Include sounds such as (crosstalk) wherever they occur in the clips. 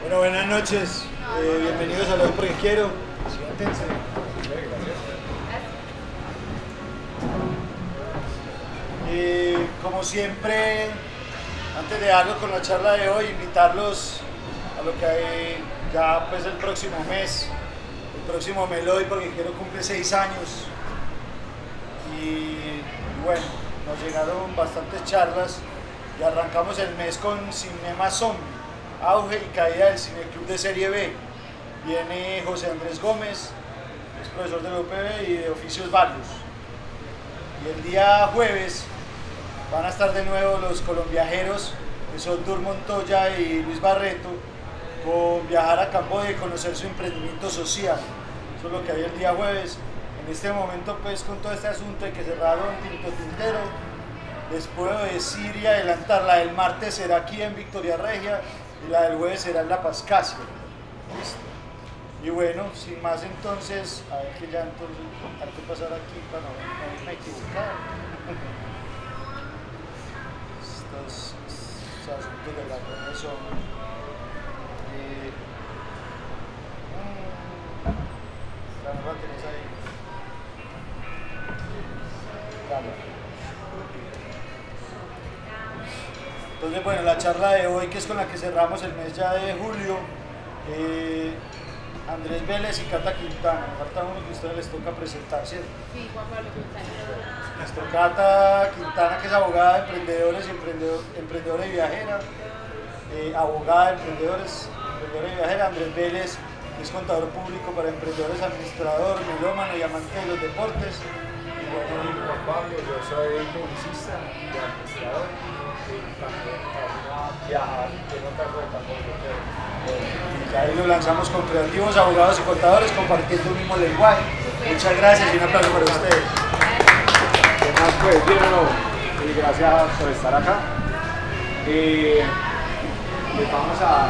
Bueno, buenas noches. Eh, bienvenidos a Lo Doy Porque Quiero. Siéntense. Eh, como siempre, antes de darlo con la charla de hoy, invitarlos a lo que hay ya pues el próximo mes. El próximo me lo doy porque quiero cumple seis años. Y bueno, nos llegaron bastantes charlas y arrancamos el mes con Cinema Zombie, auge y caída del Cineclub de Serie B. Viene José Andrés Gómez, es profesor del UPB y de oficios varios. Y el día jueves van a estar de nuevo los colombiajeros, que son Dur Montoya y Luis Barreto, con viajar a campo de conocer su emprendimiento social. Eso es lo que hay el día jueves. En este momento, pues, con todo este asunto de que cerraron Tinto Tintero, les puedo decir y adelantar, la del martes será aquí en Victoria Regia y la del jueves será en La Pascasia. ¿Listo? Y bueno, sin más entonces, a ver que ya entonces, hay que pasar aquí para no, no a equivocar. (laughs) Estos, estos asuntos de las redes son... eh, mm, la nueva tenés ahí. Dale. Entonces, bueno, la charla de hoy, que es con la que cerramos el mes ya de julio, eh, Andrés Vélez y Cata Quintana. Falta uno que a ustedes les toca presentar, ¿cierto? Sí, Juan Pablo Quintana. Nuestro Cata Quintana, que es abogada de emprendedores y emprendedor- emprendedora y viajera, eh, abogada de emprendedores, emprendedora y viajera, Andrés Vélez, que es contador público para emprendedores, administrador, melómano y amante de los deportes. Y bueno, Soy Juan Pablo, yo soy publicista y administrador viajar, que no ahí lo lanzamos con creativos, abogados y contadores compartiendo un mismo lenguaje. Muchas gracias y un aplauso para ustedes. Además, pues, bien y gracias por estar acá. Eh, les vamos a,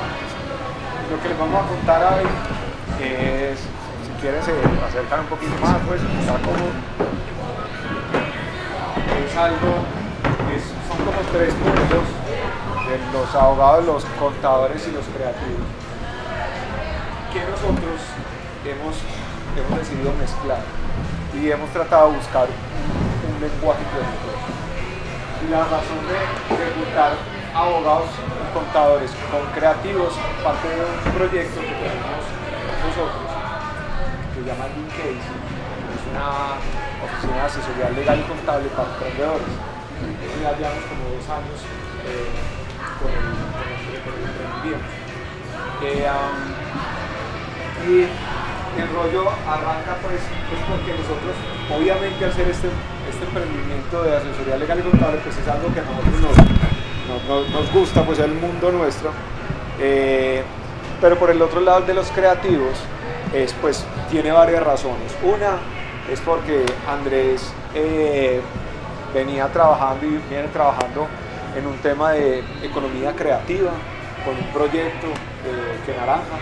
lo que les vamos a contar hoy es, si quieren se acercan un poquito más, pues, está como, es algo, como tres puntos de los abogados, los contadores y los creativos, que nosotros hemos, hemos decidido mezclar y hemos tratado de buscar un lenguaje. Y la razón de, de juntar abogados y contadores con creativos parte de un proyecto que tenemos nosotros que se llama Link Casey, que es una oficina de asesoría legal y contable para emprendedores. Ya llevamos como dos años eh, con, el, el, el emprendimiento. Um, y el rollo arranca pues, porque nosotros, obviamente al hacer este, este emprendimiento de asesoría legal y contable, pues es algo que a nosotros nos, nos, gusta, pues el mundo nuestro. Eh, pero por el otro lado de los creativos, es, pues tiene varias razones. Una es porque Andrés eh, venía trabajando y viene trabajando en un tema de economía creativa, con un proyecto que naranja.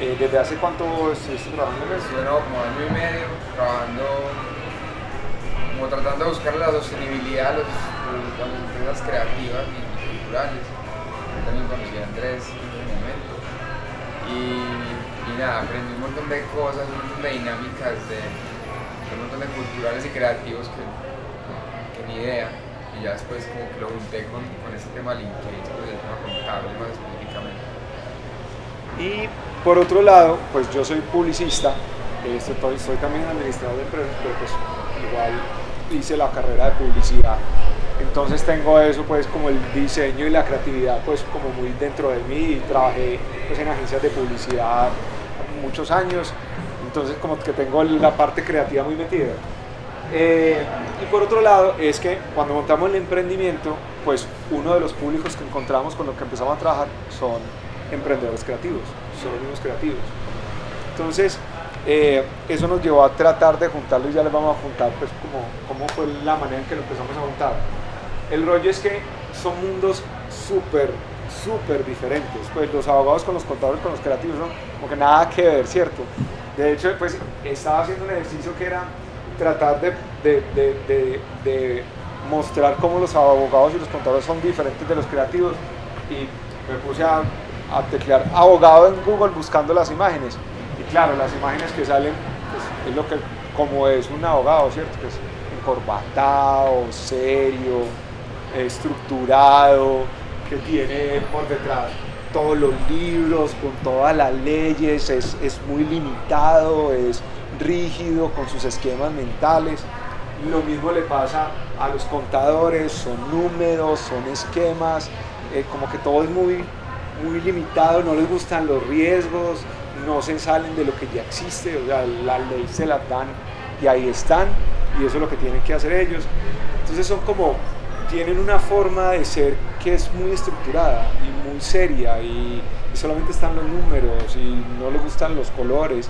Eh, ¿Desde hace cuánto estuviste trabajando en eso? Llevo como año y medio trabajando, como tratando de buscar la sostenibilidad a, las empresas creativas y culturales. También conocí a Andrés en ese momento. Y, y nada, aprendí un montón de cosas, un montón de dinámicas, de, un montón de culturales y creativos que ni idea. Y ya después como que lo junté con, con ese tema linkage, pues el tema contable más específicamente. Y por otro lado, pues yo soy publicista, eh, estoy, soy también administrador de empresas, pero pues igual hice la carrera de publicidad. Entonces tengo eso pues como el diseño y la creatividad pues como muy dentro de mí y trabajé pues en agencias de publicidad muchos años, entonces como que tengo la parte creativa muy metida. Eh, y por otro lado es que cuando montamos el emprendimiento, pues uno de los públicos que encontramos con los que empezamos a trabajar son emprendedores creativos, son los mismos creativos. Entonces, eh, eso nos llevó a tratar de juntarlo y ya les vamos a juntar pues como cómo fue la manera en que lo empezamos a juntar. El rollo es que son mundos súper, súper diferentes. Pues los abogados con los contadores, con los creativos, son como que nada que ver, ¿cierto? De hecho, pues estaba haciendo un ejercicio que era tratar de, de, de, de, mostrar cómo los abogados y los contadores son diferentes de los creativos y me puse a, a teclear abogado en Google buscando las imágenes. Y claro, las imágenes que salen pues, es lo que como es un abogado, ¿cierto? Que es encorbatado, serio, estructurado, que tiene por detrás todos los libros, con todas las leyes, es, es muy limitado, es rígido con sus esquemas mentales. Lo mismo le pasa a los contadores, son números, son esquemas, eh, como que todo es muy, muy limitado, no les gustan los riesgos, no se salen de lo que ya existe, o sea, la ley se la dan y ahí están, y eso es lo que tienen que hacer ellos. Entonces son como, tienen una forma de ser que es muy estructurada y muy seria, y, y solamente están los números, y no les gustan los colores,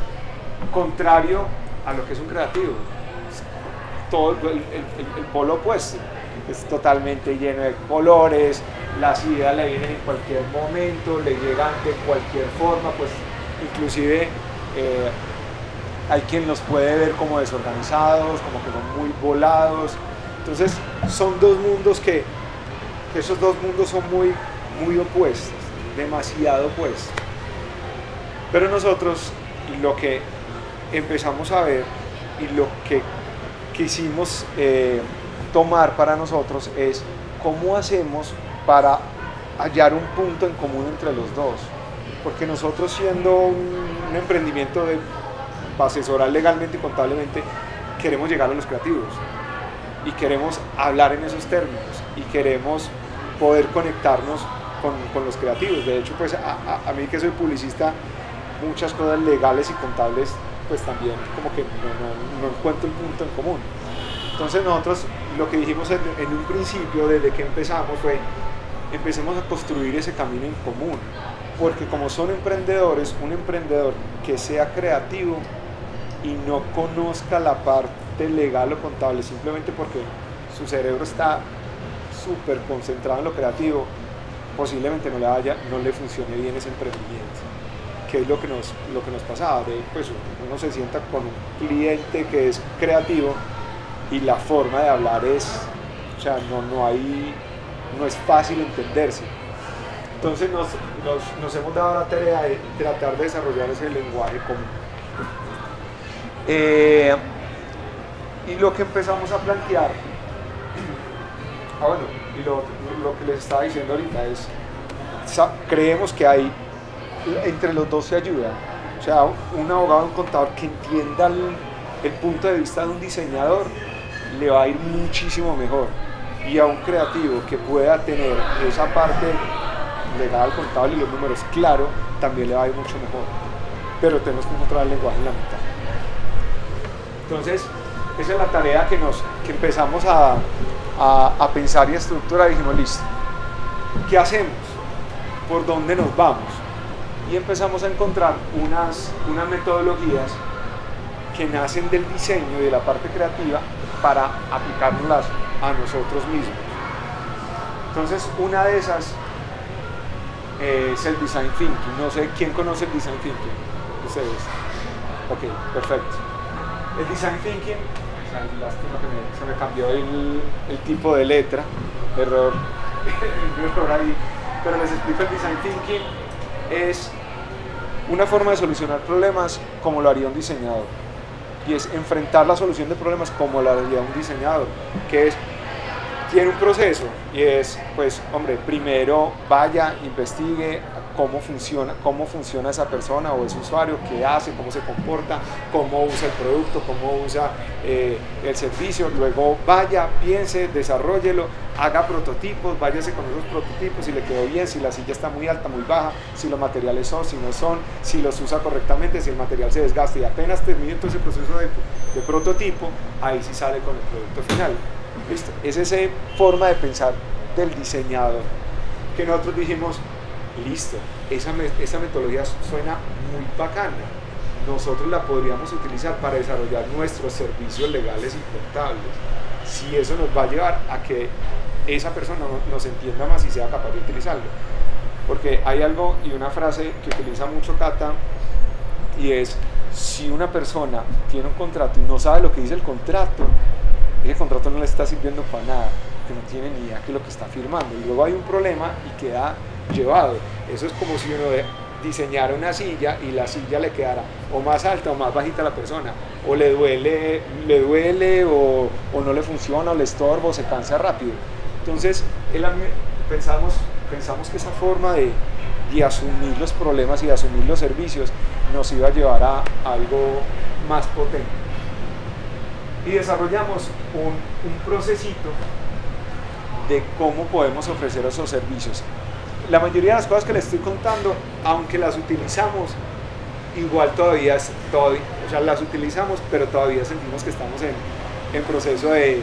contrario a lo que es un creativo. Todo el, polo opuesto es totalmente lleno de colores, las ideas le vienen en cualquier momento, le llegan de cualquier forma, pues inclusive eh, hay quien los puede ver como desorganizados, como que son muy volados. Entonces son dos mundos que, que esos dos mundos son muy, muy opuestos, demasiado opuestos. Pero nosotros lo que empezamos a ver y lo que quisimos eh, tomar para nosotros es cómo hacemos para hallar un punto en común entre los dos. Porque nosotros siendo un, emprendimiento de asesorar legalmente y contablemente, queremos llegar a los creativos y queremos hablar en esos términos y queremos poder conectarnos con, los creativos. De hecho, pues a mí que soy publicista, muchas cosas legales y contables, pues también como que no, encuentro el punto en común. Entonces nosotros lo que dijimos en, en un principio, desde que empezamos, fue empecemos a construir ese camino en común. Porque como son emprendedores, un emprendedor que sea creativo y no conozca la parte legal o contable simplemente porque su cerebro está súper concentrado en lo creativo, posiblemente no le, vaya, no le funcione bien ese emprendimiento. Que es lo que nos, lo que nos pasaba. Pues uno se sienta con un cliente que es creativo y la forma de hablar es, o sea, no, hay, no es fácil entenderse. Entonces nos, nos- hemos dado la tarea de tratar de desarrollar ese lenguaje común. Eh, y lo que empezamos a plantear, (clears throat) ah bueno, y lo, lo que les estaba diciendo ahorita es, creemos que hay, entre los dos se ayudan. O sea, un abogado, un contador que entienda el, punto de vista de un diseñador, le va a ir muchísimo mejor. Y a un creativo que pueda tener esa parte legal, contable y los números claro, también le va a ir mucho mejor. Pero tenemos que encontrar el lenguaje en la mitad. Entonces, esa es la tarea que, nos, que empezamos a, a- a pensar y a estructurar. Dijimos, listo, ¿qué hacemos? ¿Por dónde nos vamos? Empezamos a encontrar unas, unas metodologías que nacen del diseño y de la parte creativa para aplicárnoslas a nosotros mismos. Entonces, una de esas eh, es el design thinking. No sé quién conoce el design thinking. Ustedes. Ok, perfecto. El design thinking, lástima que me- se me cambió el, el tipo de letra, error. (laughs) Pero les explico el design thinking es una forma de solucionar problemas como lo haría un diseñador. Y es enfrentar la solución de problemas como lo haría un diseñador, que es tiene un proceso y es, pues, hombre, primero vaya, investigue cómo funciona, cómo funciona esa persona o ese usuario, qué hace, cómo se comporta, cómo usa el producto, cómo usa eh, el servicio, luego vaya, piense, desarrollelo, haga prototipos, váyase con esos prototipos, si le quedó bien, si la silla está muy alta, muy baja, si los materiales son, si no son, si los usa correctamente, si el material se desgasta y apenas termine todo ese proceso de, prototipo, ahí sí sale con el producto final. ¿Listo? Es esa forma de pensar del diseñador que nosotros dijimos, listo, esa, esa metodología suena muy bacana. Nosotros la podríamos utilizar para desarrollar nuestros servicios legales y contables. Si eso nos va a llevar a que esa persona no- nos entienda más y sea capaz de utilizarlo. Porque hay algo y una frase que utiliza mucho Cata y es, si una persona tiene un contrato y no sabe lo que dice el contrato, ese contrato no le está sirviendo para nada, que no tiene ni idea qué es lo que está firmando. Y luego hay un problema y queda llevado. Eso es como si uno diseñara una silla y la silla le quedara o más alta o más bajita a la persona, o le duele, le duele o, no le funciona, o le estorba, o se cansa rápido. Entonces, pensamos, pensamos que esa forma de, de asumir los problemas y de asumir los servicios nos iba a llevar a algo más potente. Y desarrollamos un, un procesito de cómo podemos ofrecer esos servicios. La mayoría de las cosas que les estoy contando, aunque las utilizamos, igual todavía, todavía o sea, las utilizamos, pero todavía sentimos que estamos en, en proceso de,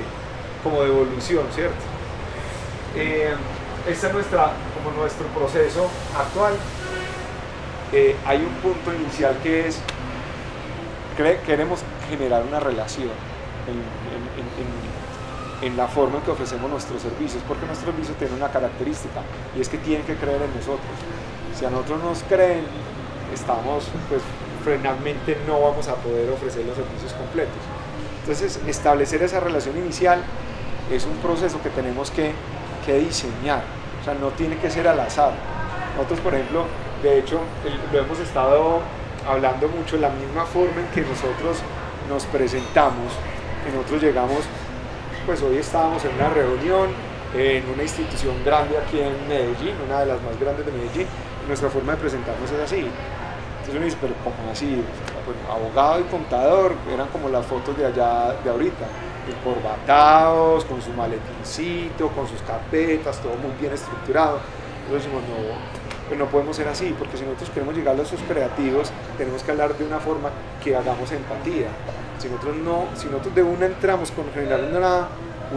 como de evolución, ¿cierto? Este es nuestra, como nuestro proceso actual. Eh, hay un punto inicial que es, queremos generar una relación en- en- la forma en que ofrecemos nuestros servicios, porque nuestro servicio tiene una característica y es que tienen que creer en nosotros. Si a nosotros nos creen, estamos, pues finalmente no vamos a poder ofrecer los servicios completos. Entonces, establecer esa relación inicial es un proceso que tenemos que, que diseñar, o sea, no tiene que ser al azar. Nosotros, por ejemplo, de hecho, el- lo hemos estado hablando mucho, la misma forma en que nosotros nos presentamos, que nosotros llegamos, pues hoy estábamos en una reunión en una institución grande aquí en Medellín, una de las más grandes de Medellín, y nuestra forma de presentarnos es así. Entonces uno dice, pero ¿cómo así? Bueno, abogado y contador eran como las fotos de allá, de ahorita, corbatados, con su maletincito, con sus carpetas, todo muy bien estructurado. Entonces decimos, no, pues no podemos ser así, porque si nosotros queremos llegar a esos creativos, tenemos que hablar de una forma que hagamos empatía. Si nosotros, no, si nosotros de una entramos con generando una,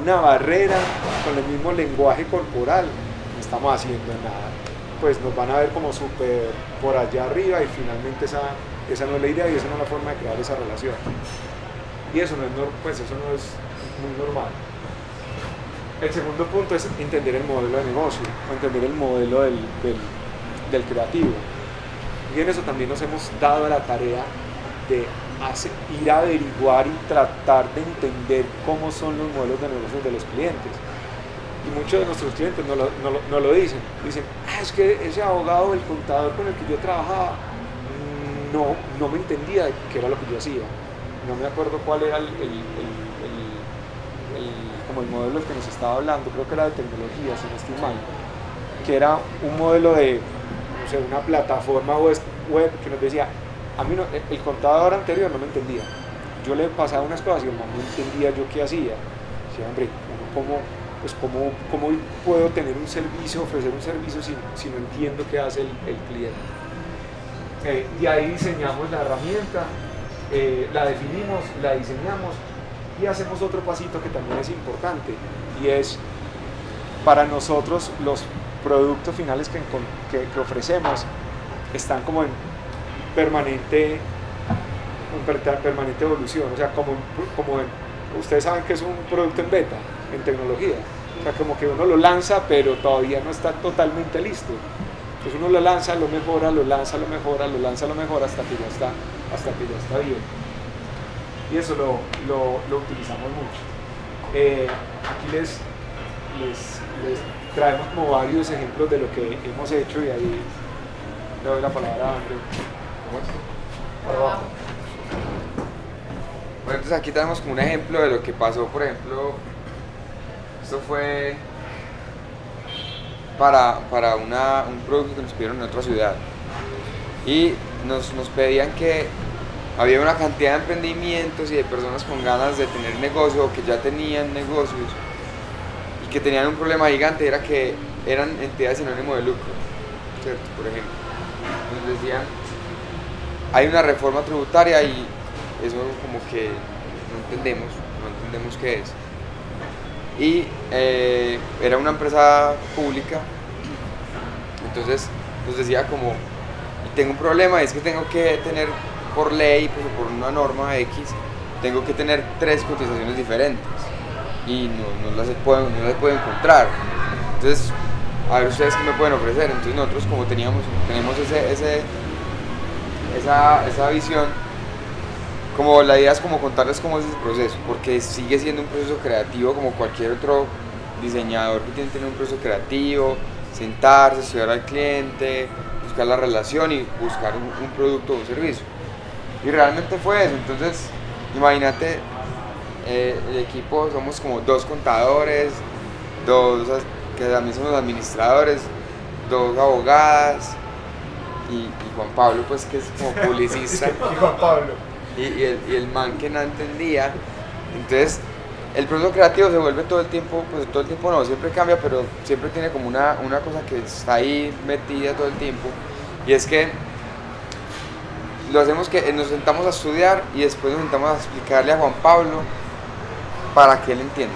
una barrera con el mismo lenguaje corporal, no estamos haciendo nada. Pues nos van a ver como súper por allá arriba y finalmente esa, esa no es la idea y esa no es la forma de crear esa relación. Y eso no es, pues eso no es muy normal. El segundo punto es entender el modelo de negocio, o entender el modelo del, del, del creativo. Y en eso también nos hemos dado la tarea de hace- ir a averiguar y tratar de entender cómo son los modelos de negocios de los clientes. Y muchos de nuestros clientes no lo, no lo- no lo dicen. Dicen, ah, es que ese abogado, el contador con el que yo trabajaba, mm, no, no me entendía qué era lo que yo hacía. No me acuerdo cuál era el, el- el- como el modelo del que nos estaba hablando, creo que era de tecnología, si no estoy mal, que era un modelo de, no sé, una plataforma web que nos decía, a mí no, el contador anterior no me entendía. Yo le pasaba unas cosas y no entendía yo qué hacía. Decía, hombre, ¿cómo, pues cómo, cómo puedo tener un servicio, ofrecer un servicio si, no entiendo qué hace el, cliente? Eh, y ahí diseñamos la herramienta, eh, la definimos, la diseñamos y hacemos otro pasito que también es importante y es para nosotros los productos finales que, que- que ofrecemos están como en permanente, en per- permanente evolución, o sea, como, como ustedes saben que es un producto en beta, en tecnología, o sea, como que uno lo lanza pero todavía no está totalmente listo. Entonces uno lo lanza, lo mejora, lo lanza, lo mejora, lo lanza, lo mejora hasta que ya está, hasta que ya está bien. Y eso lo, lo- lo utilizamos mucho. Eh, aquí les, les, les traemos como varios ejemplos de lo que hemos hecho y ahí le doy la palabra a Andrew. Bueno, entonces aquí tenemos como un ejemplo de lo que pasó, por ejemplo, esto fue para, para una, un producto que nos pidieron en otra ciudad. Y nos, nos pedían que había una cantidad de emprendimientos y de personas con ganas de tener negocio o que ya tenían negocios y que tenían un problema gigante, era que eran entidades sin ánimo de lucro, ¿cierto? Por ejemplo. Nos decían, hay una reforma tributaria y eso como que no entendemos, no entendemos qué es. Y eh, era una empresa pública, entonces nos decía como, "Y tengo un problema, es que tengo que tener por ley, pues, por una norma X, tengo que tener tres cotizaciones diferentes y no, no las puedo, no las puedo encontrar. Entonces, a ver ustedes qué me pueden ofrecer. Entonces nosotros como teníamos, tenemos ese, ese, esa, esa visión, como la idea es como contarles cómo es ese proceso, porque sigue siendo un proceso creativo como cualquier otro diseñador que tiene que tener un proceso creativo, sentarse, estudiar al cliente, buscar la relación y buscar un, producto o un servicio. Y realmente fue eso, entonces imagínate, eh, el equipo somos como dos contadores, dos que también somos administradores, dos abogadas y Juan Pablo pues que es como (laughs) publicista Y Juan Pablo. y, y el, y el man que no entendía. Entonces, el proceso creativo se vuelve todo el tiempo, pues todo el tiempo no, siempre cambia, pero siempre tiene como una, una cosa que está ahí metida todo el tiempo. Y es que lo hacemos que nos sentamos a estudiar y después nos sentamos a explicarle a Juan Pablo para que él entienda,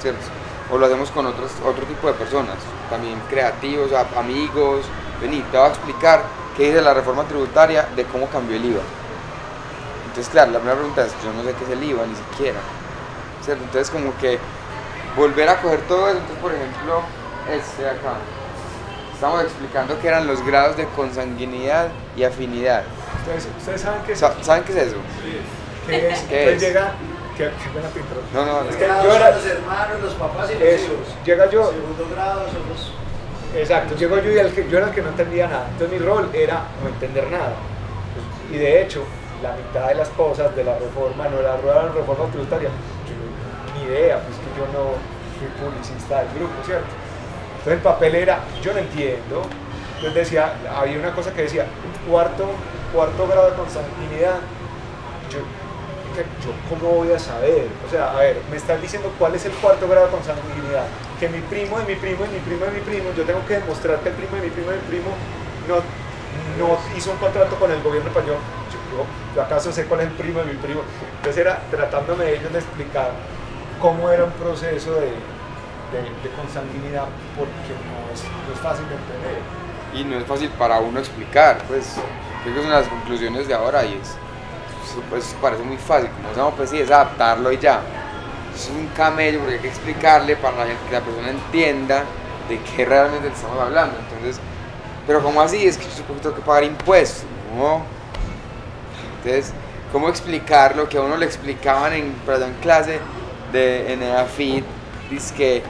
¿cierto? O lo hacemos con otros, otro tipo de personas, también creativos, amigos. Vení, te voy a explicar qué dice la reforma tributaria de cómo cambió el IVA. Entonces, claro, la primera pregunta es, yo no sé qué es el IVA, ni siquiera. ¿cierto? Entonces, como que volver a coger todo eso. Entonces, por ejemplo, este de acá. Estamos explicando qué eran los grados de consanguinidad y afinidad. Ustedes, ustedes saben qué es Sa- ¿Saben qué es eso? ¿Qué es? ¿Qué Entonces es? llega. Qué, qué buena pintura. No, no, Es no. que yo era- los hermanos, los papás y los Eso, hijos. llega yo, Segundo grado son los... exacto, llego yo y yo era el que no entendía nada. Entonces mi rol era no entender nada. Y de hecho, la mitad de las cosas de la reforma, no la rueda de la reforma tributaria, yo ni idea, pues que yo no soy publicista del grupo, ¿cierto? Entonces el papel era, yo no entiendo. Entonces decía, había una cosa que decía, cuarto, cuarto grado de consanguinidad. Yo, yo cómo voy a saber, o sea, a ver, me estás diciendo cuál es el cuarto grado de consanguinidad, que mi primo de mi primo de mi primo de mi primo, yo tengo que demostrar que el primo de mi primo de mi primo no, no hizo un contrato con el gobierno para yo, acaso sé cuál es el primo de mi primo, entonces era tratándome ellos de explicar cómo era un proceso de, de, consanguinidad, porque no es, no es fácil de entender. Y no es fácil para uno explicar, pues creo que de las conclusiones de ahora y es, pues parece muy fácil, no, pues sí, es adaptarlo y ya. Es un camello porque hay que explicarle para que la persona entienda de qué realmente estamos hablando. Entonces, pero como así es que yo tengo que pagar impuestos. Entonces, ¿cómo explicar lo que a uno le explicaban en, perdón, clase de, en EAFIT? Dice que,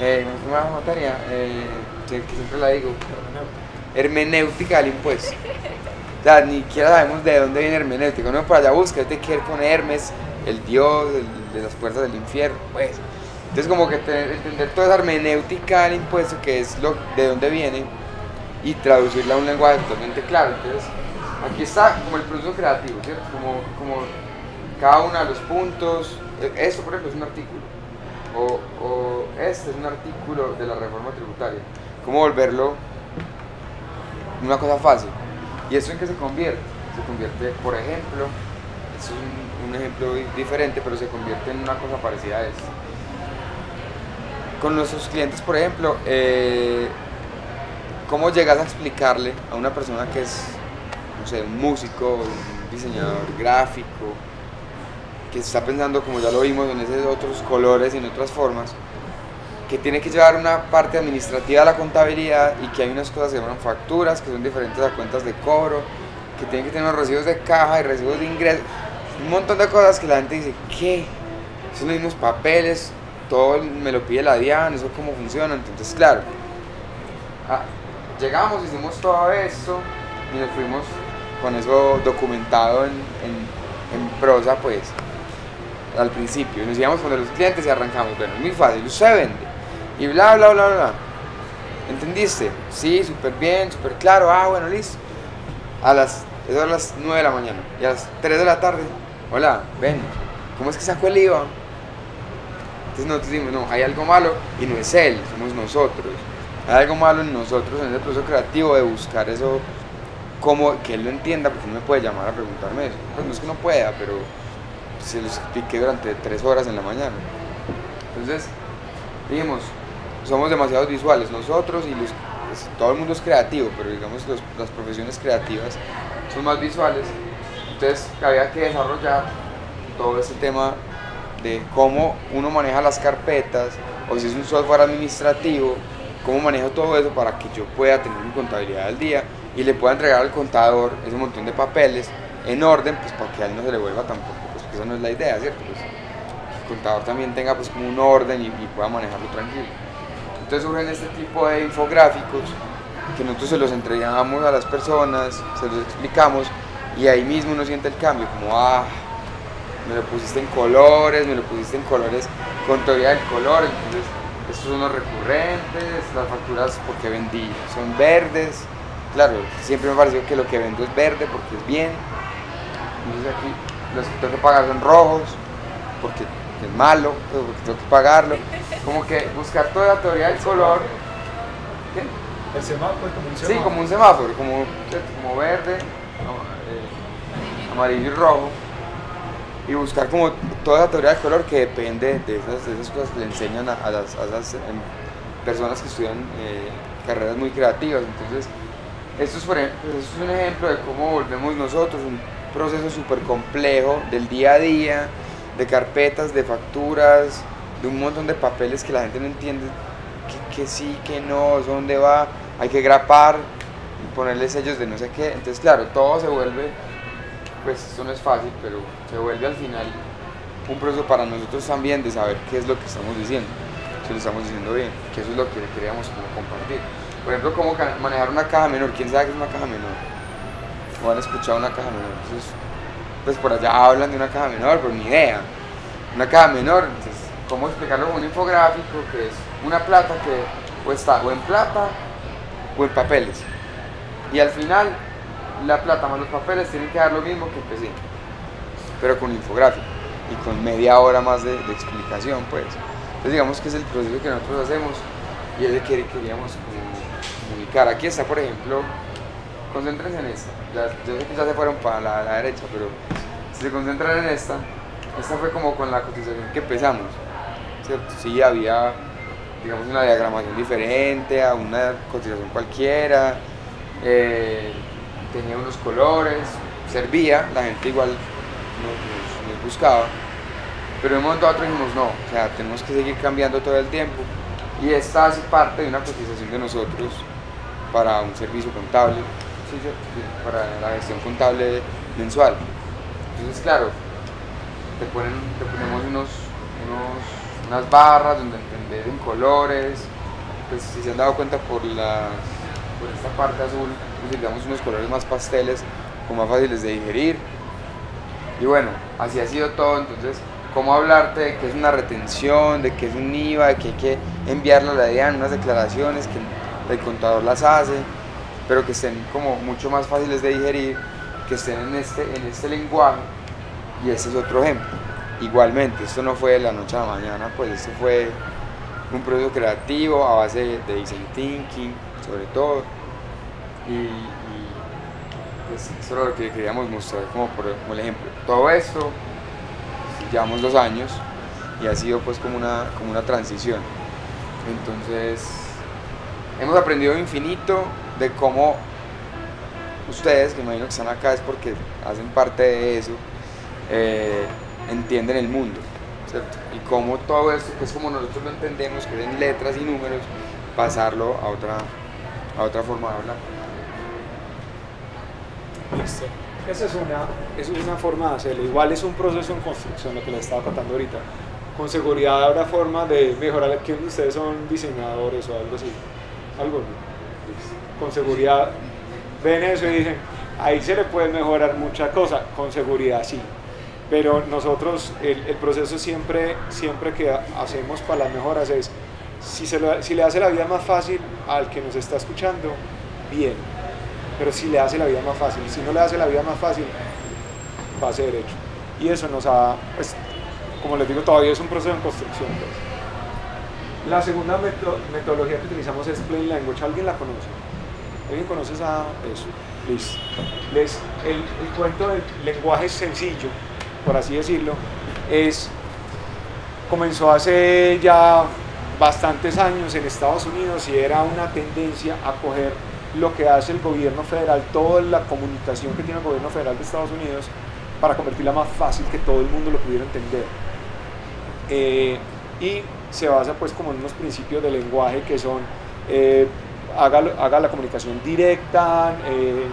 eh, ¿cómo se llama la materia? Eh, que siempre la digo, hermenéutica del impuesto. O sea, ni siquiera sabemos de dónde viene hermenéutica. Uno para allá busca, qué ver con Hermes, el dios el- de las puertas del infierno, pues. Entonces, como que tener- entender toda esa hermenéutica del impuesto, que es lo, de dónde viene, y traducirla a un lenguaje totalmente claro. Entonces, aquí está como el proceso creativo, ¿cierto? Como, como cada uno de los puntos. E- Esto, por ejemplo, es un artículo. O, o este es un artículo de la reforma tributaria. ¿Cómo volverlo una cosa fácil? ¿Y eso en qué se convierte? Se convierte, por ejemplo, es un, ejemplo di- diferente, pero se convierte en una cosa parecida a esto. Con nuestros clientes, por ejemplo, eh, ¿cómo llegas a explicarle a una persona que es, no sé, un músico, un diseñador gráfico, que está pensando, como ya lo vimos, en esos otros colores y en otras formas, que tiene que llevar una parte administrativa a la contabilidad y que hay unas cosas que se llaman facturas, que son diferentes a cuentas de cobro, que tienen que tener unos recibos de caja y recibos de ingreso, un montón de cosas que la gente dice, ¿qué? Son los mismos papeles, todo me lo pide la DIAN, eso cómo funciona, entonces claro, ah, llegamos, hicimos todo esto y nos fuimos con eso documentado en, en, en prosa pues al principio, nos íbamos con los clientes y arrancamos, bueno, es muy fácil, usted vende y bla bla bla bla. ¿Entendiste? Sí, súper bien, súper claro, ah, bueno, listo. A las, eso a las 9 de la mañana y a las 3 de la tarde, hola, ven, ¿cómo es que sacó el IVA? Entonces nosotros decimos, no, hay algo malo y no es él, somos nosotros. Hay algo malo en nosotros, en ese proceso creativo de buscar eso, como que él lo entienda, porque no me puede llamar a preguntarme eso. Pues no es que no pueda, pero se los expliqué durante tres horas en la mañana. Entonces, dijimos, somos demasiado visuales nosotros y pues, todo el mundo es creativo, pero digamos los- las profesiones creativas son más visuales. Entonces, había que desarrollar todo ese tema de cómo uno maneja las carpetas, o si es un software administrativo, cómo manejo todo eso para que yo pueda tener mi contabilidad al día y le pueda entregar al contador ese montón de papeles en orden, pues para que a él no se le vuelva tampoco, pues esa no es la idea, ¿cierto? Pues, que el contador también tenga pues como un orden y, y pueda manejarlo tranquilo. Entonces surgen este tipo de infográficos que nosotros se los entregamos a las personas, se los explicamos y ahí mismo uno siente el cambio, como ah, me lo pusiste en colores, me lo pusiste en colores con teoría del color, entonces estos son los recurrentes, las facturas porque vendí son verdes, claro, siempre me pareció que lo que vendo es verde porque es bien, entonces aquí los que tengo que pagar son rojos porque es malo, porque tengo que pagarlo, como que buscar toda la teoría del color, ¿qué? El semáforo como un Sí, semáforo. como un semáforo, como, como verde, amarillo y rojo. Y buscar como toda la teoría del color que depende de esas, de esas cosas que le enseñan a, las, a las, em, personas que estudian eh, carreras muy creativas. Entonces, esto es, por esto es un ejemplo de cómo volvemos nosotros, un proceso súper complejo del día a día, de carpetas, de facturas, de un montón de papeles que la gente no entiende que, que sí, que no, dónde va, hay que grapar, ponerle sellos de no sé qué. Entonces, claro, todo se vuelve, pues esto no es fácil, pero se vuelve al final un proceso para nosotros también de saber qué es lo que estamos diciendo, si lo estamos diciendo bien, que eso es lo que queríamos compartir. Por ejemplo, cómo manejar una caja menor, ¿quién sabe qué es una caja menor? O han escuchado una caja menor, entonces, pues por allá hablan de una caja menor, pero ni idea. Una caja menor, entonces, ¿cómo explicarlo con un infográfico que es una plata que o está o en plata o en papeles? Y al final, la plata más los papeles tienen que dar lo mismo que empecé, pero con infográfico y con media hora más de, explicación, pues. Entonces, digamos que es el proceso que nosotros hacemos y es el que queríamos comunicar. Aquí está, por ejemplo, concéntrense en esta. Ya, yo sé que ya se fueron para la, la derecha, pero si se concentran en esta, esta fue como con la cotización que empezamos. ¿cierto? Sí, había, digamos, una diagramación diferente a una cotización cualquiera, eh, tenía unos colores, servía, la gente igual nos, buscaba, pero de un momento a otro dijimos no, o sea, tenemos que seguir cambiando todo el tiempo y esta hace parte de una cotización de nosotros para un servicio contable, para la gestión contable mensual. Entonces, claro, te, ponen, te ponemos unos, unas barras donde entender en colores, pues si se han dado cuenta por, la, por esta parte azul, utilizamos unos colores más pasteles, como más fáciles de digerir. Y bueno, así ha sido todo, entonces, cómo hablarte de qué es una retención, de qué es un IVA, de que hay que enviarlo a la DIAN, unas declaraciones que el contador las hace, pero que estén como mucho más fáciles de digerir, que estén en este, en este lenguaje, y este es otro ejemplo. Igualmente, esto no fue de la noche a la mañana, pues esto fue un proceso creativo a base de design thinking, sobre todo, y, pues eso era lo que queríamos mostrar como, por, como el ejemplo. Todo esto, llevamos dos años y ha sido pues como una, como una transición. Entonces, hemos aprendido infinito de cómo ustedes, que imagino que están acá es porque hacen parte de eso, eh, entienden el mundo. Y cómo todo esto, que es como nosotros lo entendemos, que es letras y números, pasarlo a otra, a otra forma de hablar. Listo. Esa es una, es una forma de hacerlo. Igual es un proceso en construcción, lo que les estaba contando ahorita. Con seguridad habrá forma de mejorar. ¿Quién de ustedes son diseñadores o algo así? Algo. Con seguridad ven eso y dicen, ahí se le puede mejorar mucha cosa. Con seguridad sí. Pero nosotros, el, proceso siempre, siempre que hacemos para las mejoras es, si le hace la vida más fácil al que nos está escuchando, bien pero si le hace la vida más fácil. Si no le hace la vida más fácil, pase derecho. Y eso nos ha, pues, como les digo, todavía es un proceso en construcción. pues. La segunda meto- metodología que utilizamos es Plain Language. ¿Alguien la conoce? ¿Alguien conoce esa, eso? Listo. Les, el, el cuento del lenguaje sencillo, por así decirlo, es comenzó hace ya bastantes años en Estados Unidos y era una tendencia a coger lo que hace el gobierno federal, toda la comunicación que tiene el gobierno federal de Estados Unidos para convertirla más fácil que todo el mundo lo pudiera entender. Eh, y se basa pues como en unos principios de lenguaje que son eh, haga, haga la comunicación directa, eh,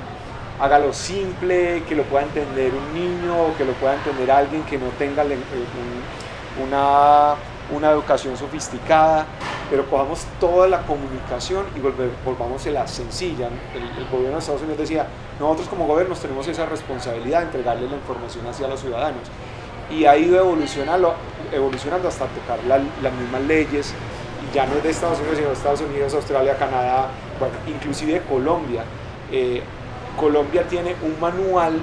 hágalo simple, que lo pueda entender un niño que lo pueda entender alguien que no tenga un- una, una educación sofisticada, pero cojamos toda la comunicación y volver, volvámosela sencilla. El, gobierno de Estados Unidos decía, nosotros como gobiernos tenemos esa responsabilidad de entregarle la información hacia los ciudadanos. Y ha ido evolucionando, evolucionando hasta tocar la- las mismas leyes, ya no es de Estados Unidos, sino de Estados Unidos, Australia, Canadá, bueno, inclusive Colombia. Eh, Colombia tiene un manual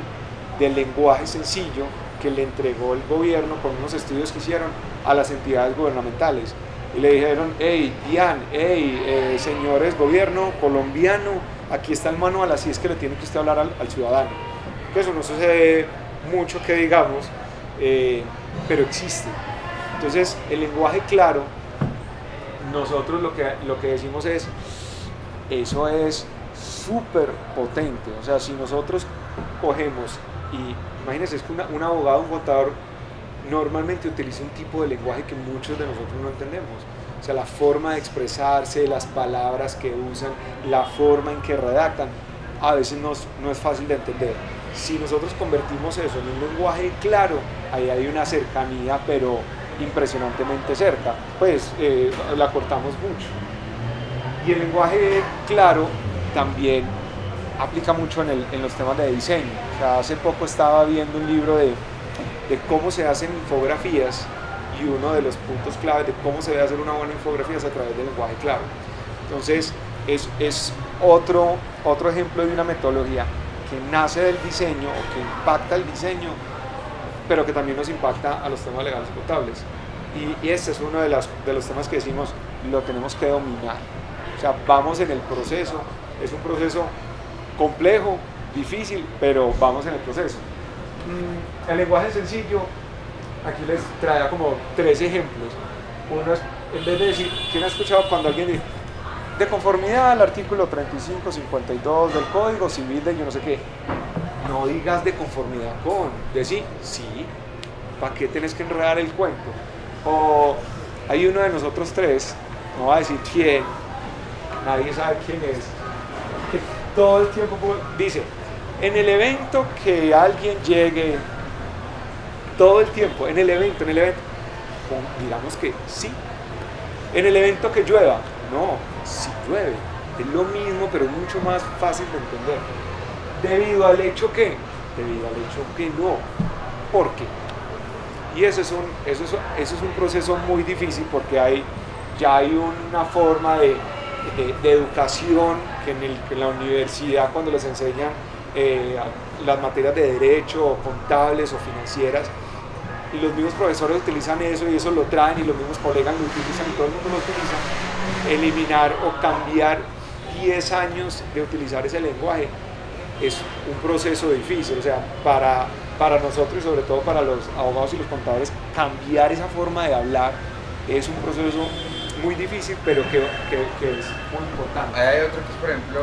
de lenguaje sencillo que le entregó el gobierno con unos estudios que hicieron a las entidades gubernamentales. Y le dijeron, hey, Dian, hey, eh, señores gobierno colombiano, aquí está el manual, así es que le tiene que usted hablar al, ciudadano. Que eso no sucede mucho que digamos, eh, pero existe. Entonces, el lenguaje claro, nosotros lo que, lo que decimos es, eso es súper potente. O sea, si nosotros cogemos y imagínense, es que una- un abogado, un contador, normalmente utiliza un tipo de lenguaje que muchos de nosotros no entendemos. O sea, la forma de expresarse, las palabras que usan, la forma en que redactan, a veces no no es fácil de entender. Si nosotros convertimos eso en un lenguaje claro, ahí hay una cercanía, pero impresionantemente cerca. Pues eh, la cortamos mucho. Y el lenguaje claro también aplica mucho en, los temas de diseño. O sea, hace poco estaba viendo un libro de, cómo se hacen infografías y uno de los puntos claves de cómo se debe hacer una buena infografía es a través del lenguaje claro. Entonces, es, otro, ejemplo de una metodología que nace del diseño o que impacta el diseño, pero que también nos impacta a los temas legales y contables. Y, y este es uno de, de los temas que decimos, lo tenemos que dominar. O sea, vamos en el proceso, es un proceso complejo, difícil, pero vamos en el proceso. Mm, El lenguaje sencillo, aquí les traía como tres ejemplos. Uno es, en vez de decir, ¿quién ha escuchado cuando alguien dice, de conformidad al artículo 35, 52 del Código Civil de yo no sé qué? No digas de conformidad con, decir sí, ¿para qué tenés que enredar el cuento? O hay uno de nosotros tres, no va a decir quién, nadie sabe quién es, todo el tiempo dice, en el evento que alguien llegue, todo el tiempo, en el evento, en el evento, digamos que sí. En el evento que llueva, no, si llueve, es lo mismo, pero mucho más fácil de entender. Debido al hecho que, debido al hecho que no, ¿por qué? Y eso es un, eso es, eso es un proceso muy difícil porque hay, ya hay una forma de, de- de educación que en, el- que en la universidad cuando les enseñan eh, las materias de derecho, o contables o financieras, y los mismos profesores utilizan eso y eso lo traen y los mismos colegas lo utilizan y todo el mundo lo utiliza, eliminar o cambiar 10 años de utilizar ese lenguaje es un proceso difícil, o sea, para, para nosotros y sobre todo para los abogados y los contadores, cambiar esa forma de hablar es un proceso muy difícil, pero que, que- que es muy importante. Ahí hay otro que es, por ejemplo.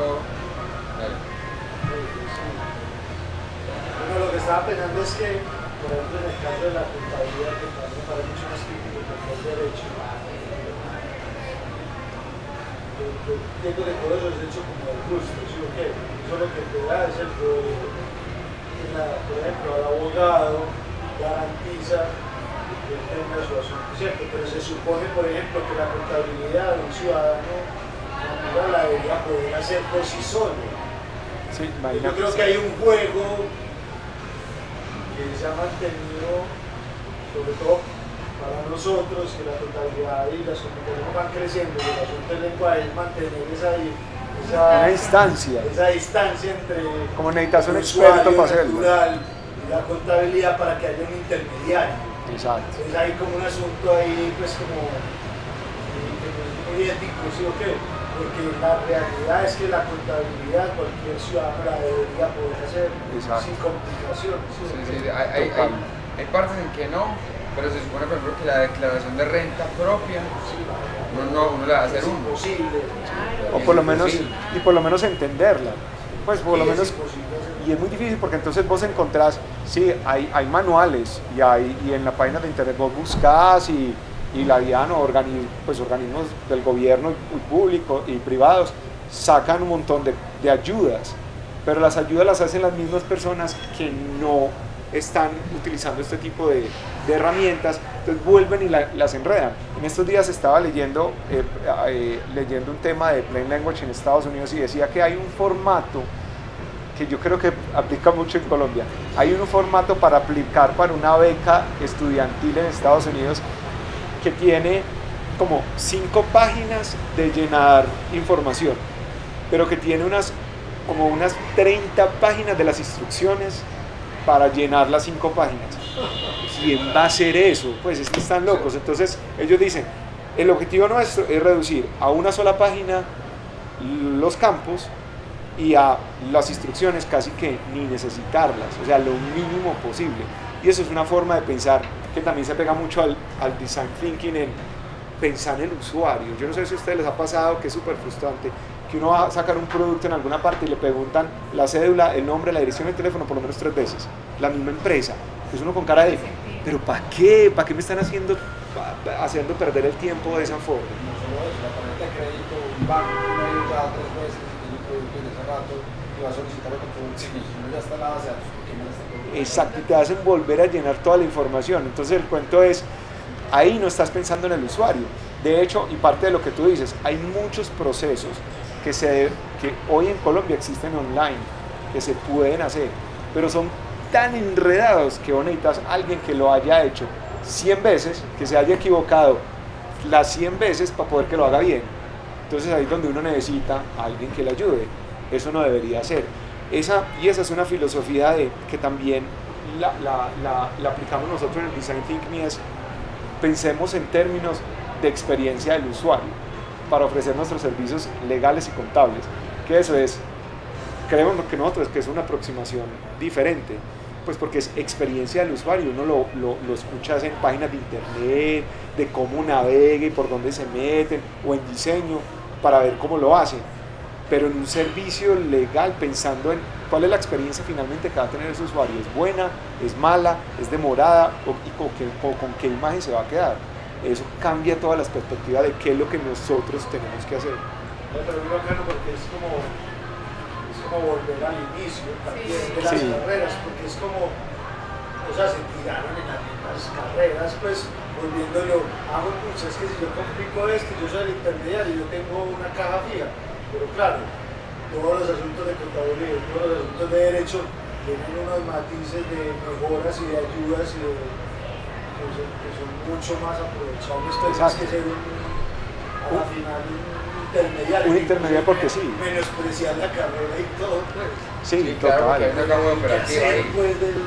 Bueno, lo que estaba pensando es que, por ejemplo, en el caso de la contabilidad, que también me parece mucho más crítico que el derecho, yo entiendo que todo eso es hecho como el gusto, ¿sí o qué? Eso lo que te da es el poder, por ejemplo, al abogado garantiza ¿cierto? Pero se supone, por ejemplo, que la contabilidad de un ciudadano natural la debería poder hacer por sí solo. Sí, Yo creo que hay un juego que se ha mantenido, sobre todo para nosotros, que la totalidad y las comunicaciones van creciendo, y el asunto del lenguaje es mantener esa, esa, Una instancia. esa distancia entre Como necesitas un experto para hacerlo. y la contabilidad para que haya un intermediario. Exacto. Entonces hay como un asunto ahí, pues como eh, muy ético, ¿sí o qué? Porque la realidad es que la contabilidad cualquier ciudadano la debería poder hacer Exacto. sin complicaciones. ¿sí Sí, hay, hay, hay, hay partes en que no, pero se supone, por ejemplo, que la declaración de renta propia, uno, no, uno la va a hacer Es uno. imposible. O por lo menos, y por lo menos entenderla. Pues por lo menos imposible. Y es muy difícil porque entonces vos encontrás, sí, hay, hay manuales y, hay, y en la página de internet vos buscás y, y la DIAN o organi- pues organismos del gobierno y público y privados sacan un montón de, de ayudas, pero las ayudas las hacen las mismas personas que no están utilizando este tipo de, de herramientas, entonces vuelven y la- las enredan. En estos días estaba leyendo, eh, eh, leyendo un tema de Plain Language en Estados Unidos y decía que hay un formato que yo creo que aplica mucho en Colombia. Hay un formato para aplicar para una beca estudiantil en Estados Unidos que tiene como cinco páginas de llenar información, pero que tiene unas como unas 30 páginas de las instrucciones para llenar las cinco páginas. ¿Quién va a hacer eso? Pues es que están locos. Entonces ellos dicen, el objetivo nuestro es reducir a una sola página los campos y a las instrucciones casi que ni necesitarlas, o sea, lo mínimo posible. Y eso es una forma de pensar que también se pega mucho al, design thinking en pensar en el usuario. Yo no sé si a ustedes les ha pasado que es súper frustrante que uno va a sacar un producto en alguna parte y le preguntan la cédula, el nombre, la dirección del teléfono por lo menos tres veces. La misma empresa. Es uno con cara de, pero ¿para qué? ¿Para qué me están haciendo, haciendo perder el tiempo de esa forma? No solo eso, la tarjeta de crédito, un banco, uno ha ido ya tres veces, tiene un producto en ese rato y va a solicitar producto y uno ya está la base de. Exacto, y te hacen volver a llenar toda la información. Entonces el cuento es, ahí no estás pensando en el usuario. De hecho, y parte de lo que tú dices, hay muchos procesos que, se, que hoy en Colombia existen online, que se pueden hacer, pero son tan enredados que vos necesitas alguien que lo haya hecho 100 veces, que se haya equivocado las 100 veces para poder que lo haga bien. Entonces ahí es donde uno necesita a alguien que le ayude. Eso no debería ser. Esa, y esa es una filosofía de, que también la, la- la- aplicamos nosotros en el Design Thinking es pensemos en términos de experiencia del usuario para ofrecer nuestros servicios legales y contables. Que eso es, creemos que nosotros que es una aproximación diferente, pues porque es experiencia del usuario, uno lo, lo, lo en páginas de internet, de cómo navega y por dónde se meten, o en diseño, para ver cómo lo hacen, pero en un servicio legal pensando en cuál es la experiencia finalmente que va a tener ese usuario, es buena, es mala, es demorada, o, y con, qué, o con qué imagen se va a quedar. Eso cambia toda la perspectiva de qué es lo que nosotros tenemos que hacer. No, pero muy bacano porque es como, es como volver al inicio también de las Sí. carreras, porque es como, o sea, se tiraron en las mismas carreras, pues volviéndolo, hago muchas, es que si yo complico esto, yo soy el intermediario, yo tengo una caja fija, pero claro, todos los asuntos de contaduría, todos los asuntos de derecho tienen unos matices de mejoras y de ayudas y de, que son, que son mucho más aprovechables más Exacto. que ser un, a la Un- final un intermediario. un intermediario porque sí. Menospreciar la carrera y todo, pues. Sí, Sí, claro, total. hay una gama ¿Qué operativa hacer, ahí. pues, del,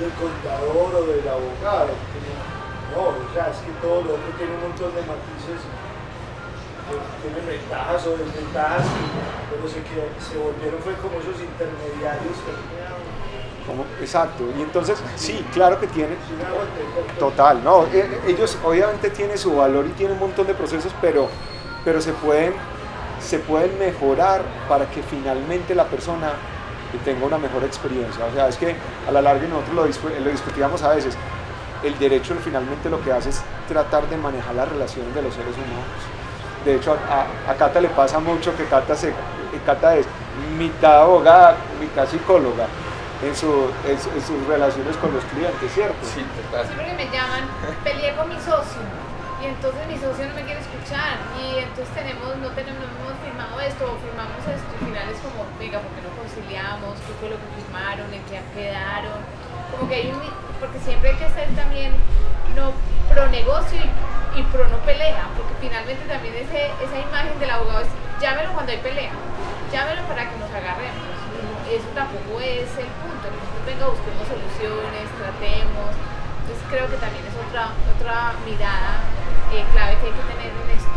del contador o del abogado? No, o sea, es que todo lo otro tiene un montón de matices tienen ventajas o desventajas, pero se, que, se volvieron fue como esos intermediarios que Como- exacto. Y entonces, sí, claro que pues, Total, no, e- ellos obviamente tienen su valor y tienen un montón de procesos, pero, pero se, pueden, se pueden mejorar para que finalmente la persona tenga una mejor experiencia. O sea, es que a la larga nosotros lo, discu- lo discutíamos a veces, el derecho finalmente lo que hace es tratar de manejar las relaciones de los seres humanos. De hecho, a, a- a Cata le pasa mucho que Cata, se, Cata es mitad abogada, mitad psicóloga en, su, en su- en sus relaciones con los clientes, ¿cierto? Sí, total. Siempre que me llaman, peleé con mi socio. Y entonces mi socio no me quiere escuchar. Y entonces tenemos, no tenemos, no hemos firmado esto o firmamos esto. Y al final es como, venga, ¿por qué no conciliamos? ¿Qué fue lo que firmaron? ¿En qué quedaron? Como que hay un, porque siempre hay que ser también no pro negocio y, y pro no pelea. Porque finalmente también ese, esa imagen del abogado es, llámelo cuando hay pelea. Llámelo para que nos agarremos. Eso tampoco es el punto. Nosotros venga, busquemos soluciones, tratemos. Entonces creo que también es otra, otra mirada eh, clave que hay que tener en esto.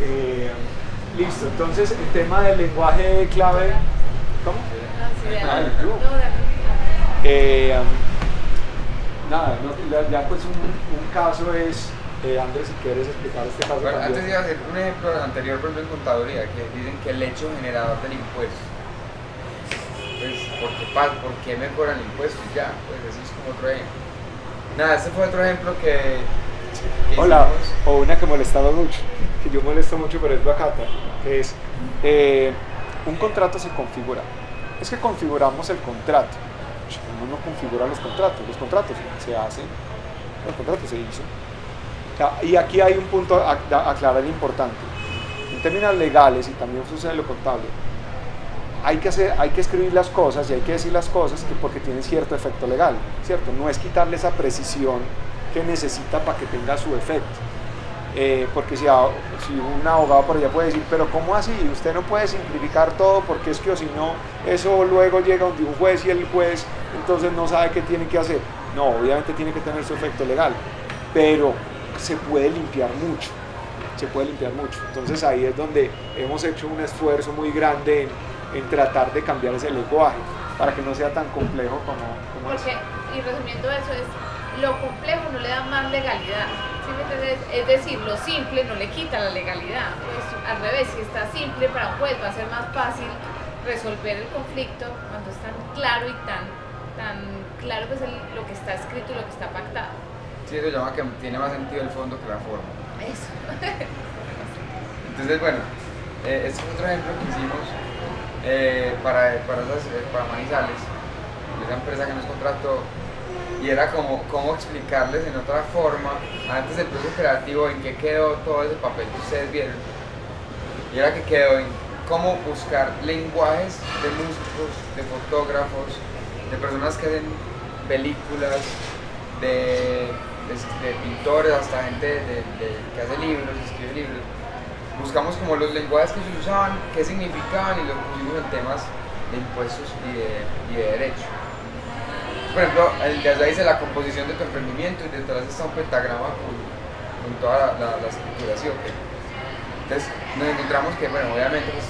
Eh, listo, entonces el tema del lenguaje clave. ¿Cómo? De- Ay, tú. no, de- Eh, um, nada, no, ya pues un, un caso es. Eh, Andrés, si quieres explicar este caso Bueno, antes iba a hacer un ejemplo anterior, por ejemplo, en contaduría, que dicen que el hecho generador del impuesto. Pues, ¿por qué, ¿por qué me cobran el impuesto? Ya, pues ese es como otro ejemplo. Nada, este fue otro ejemplo que, que Hola, hicimos. o una que molestaba mucho, que yo molesto mucho, pero es bacata, que es, eh, un contrato se configura. Es que configuramos el contrato. Uno no configura los contratos, los contratos se hacen, los contratos se hizo. Y aquí hay un punto a aclarar importante. En términos legales y también sucede lo contable, hay que, hacer, hay que escribir las cosas y hay que decir las cosas que porque tienen cierto efecto legal, ¿cierto? No es quitarle esa precisión que necesita para que tenga su efecto. Eh, porque si, si, un abogado por allá puede decir, pero ¿cómo así? Usted no puede simplificar todo porque es que o si no, eso luego llega donde un juez y el juez entonces no sabe qué tiene que hacer. No, obviamente tiene que tener su efecto legal, pero se puede limpiar mucho, se puede limpiar mucho. Entonces ahí es donde hemos hecho un esfuerzo muy grande en, tratar de cambiar ese lenguaje para que no sea tan complejo como, como porque, Y resumiendo eso, es lo complejo no le da más legalidad es decir, lo simple no le quita la legalidad. Pues al revés, si está simple para un juez va a ser más fácil resolver el conflicto cuando es tan claro y tan, tan claro pues lo que está escrito y lo que está pactado. Sí, eso llama que tiene más sentido el fondo que la forma. Eso. (laughs) Entonces, bueno, eh, este es otro ejemplo que hicimos eh, para, para, eh, para Manizales, esa empresa que nos contrató y era como cómo explicarles en otra forma, antes del proceso creativo, en qué quedó todo ese papel que ustedes vieron. Y era que quedó en cómo buscar lenguajes de músicos, de fotógrafos, de personas que hacen películas, de, pintores, hasta gente que hace libros, escribe libros. Buscamos como los lenguajes que se usaban, qué significaban y los pusimos en temas de impuestos y de, y de derecho por ejemplo, el de allá dice la composición de tu emprendimiento y detrás está un pentagrama con, toda la, la, escritura, ¿sí Entonces nos encontramos que, bueno, obviamente pues,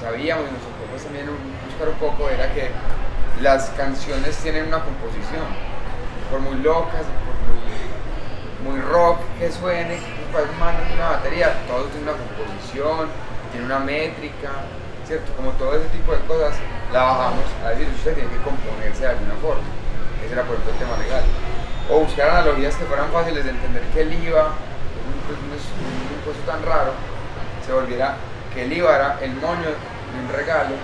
sabíamos y nos tocó pues, también buscar un poco, era que las canciones tienen una composición, por muy locas, por muy, rock que suene, que parece una batería, todo tiene una composición, tiene una métrica, ¿cierto? Como todo ese tipo de cosas, la bajamos a decir, usted tiene que componerse de alguna forma. Ese era por ejemplo el tema legal. O buscar analogías que fueran fáciles de entender que el IVA, un, impuesto tan raro, se volviera que el IVA era el moño de un regalo,